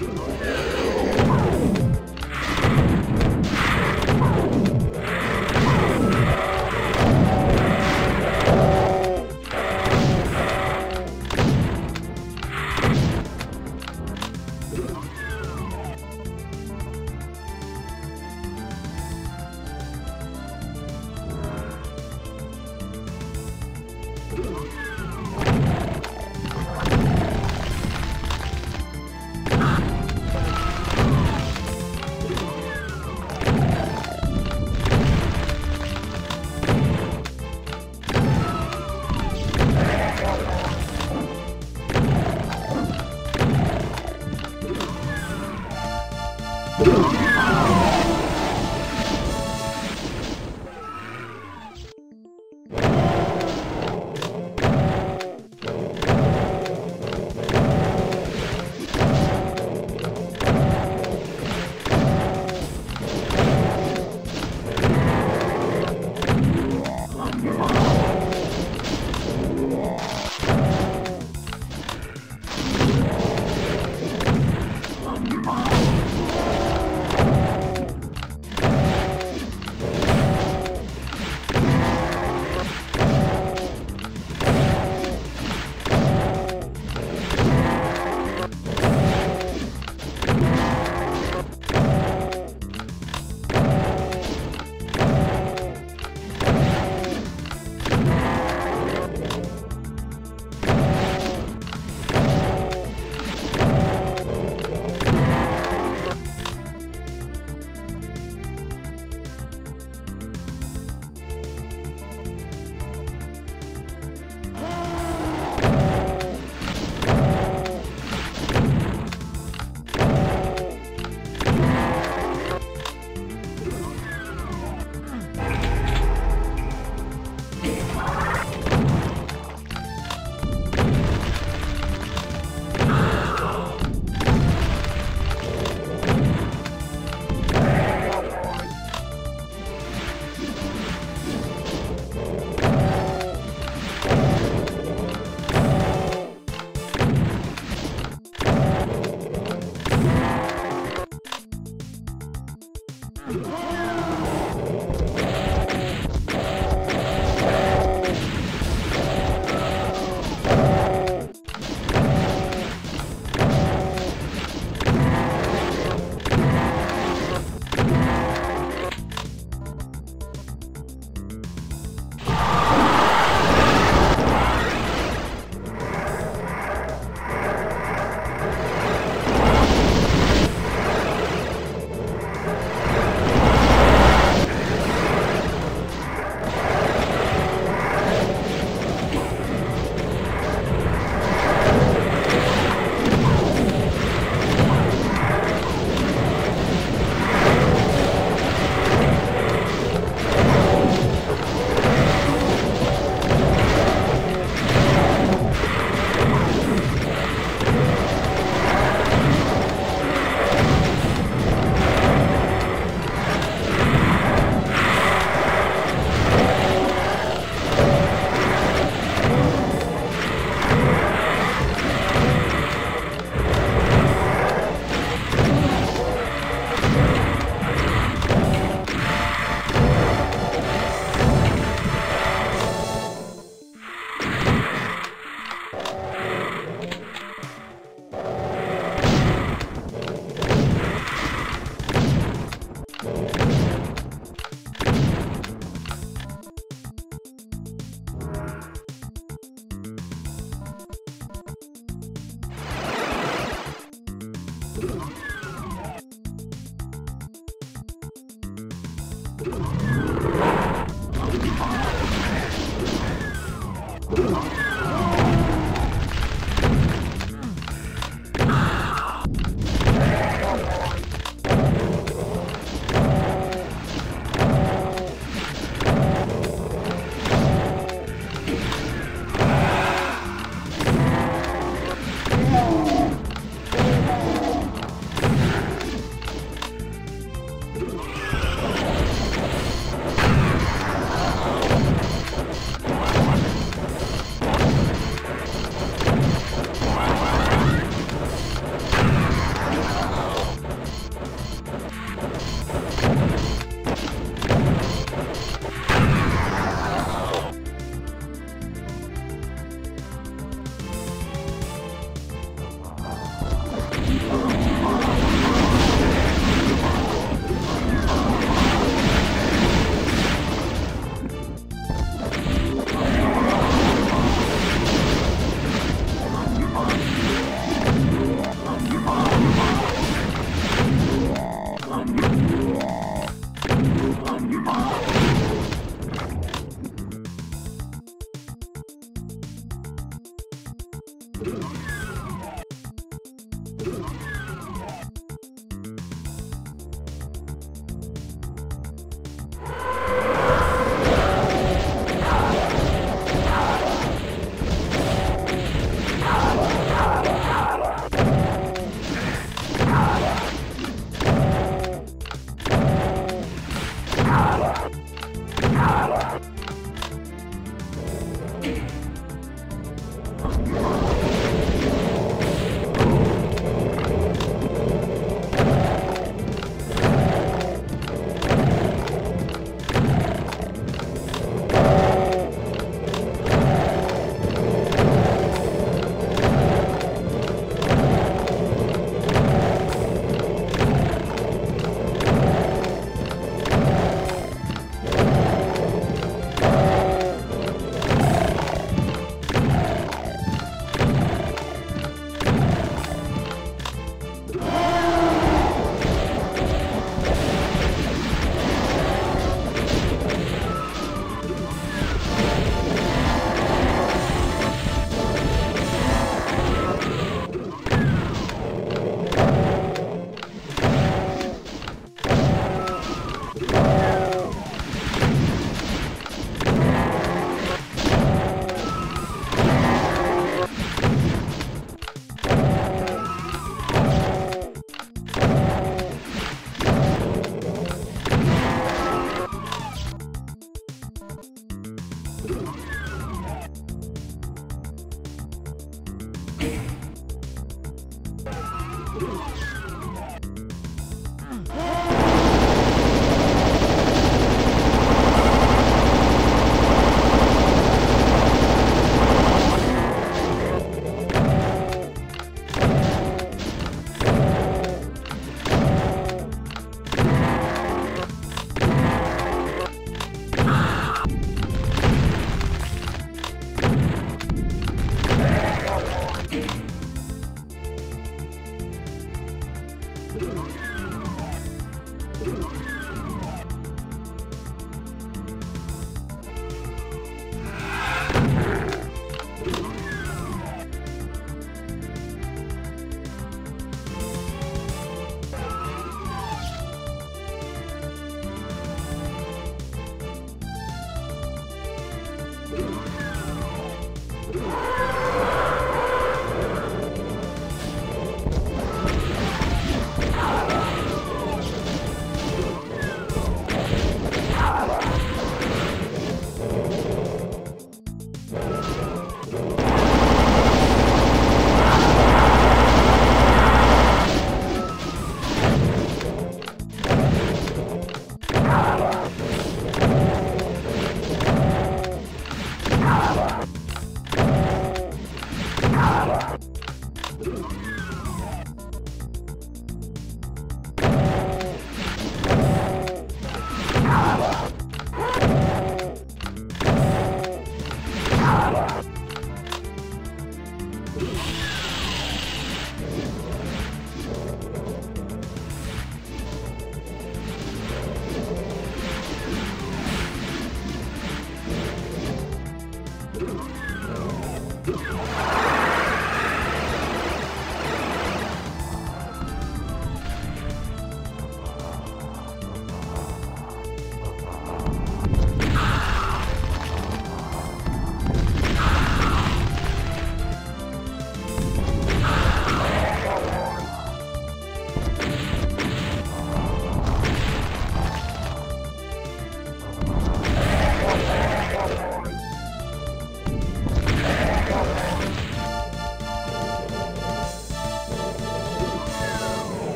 through.